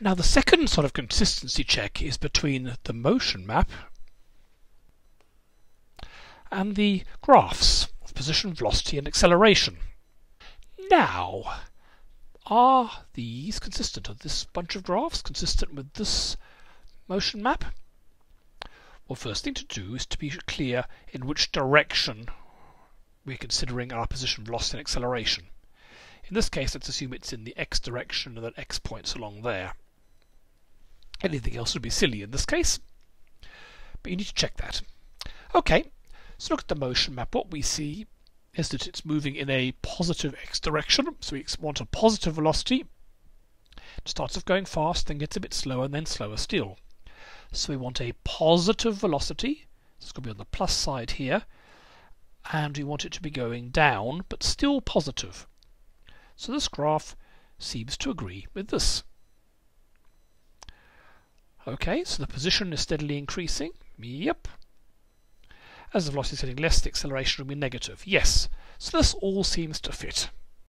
Now the second sort of consistency check is between the motion map and the graphs of position, velocity and acceleration. Now, are these consistent? Are this bunch of graphs consistent with this motion map? Well, first thing to do is to be clear in which direction we're considering our position, velocity and acceleration. In this case, let's assume it's in the x direction and that x points along there. Anything else would be silly in this case, but you need to check that. Okay, so look at the motion map. What we see is that it's moving in a positive x direction, so we want a positive velocity. It starts off going fast, then gets a bit slower, and then slower still. So we want a positive velocity, it's going to be on the plus side here, and we want it to be going down, but still positive. So this graph seems to agree with this. Okay, so the position is steadily increasing. Yep. As the velocity is getting less, the acceleration will be negative. Yes. So this all seems to fit.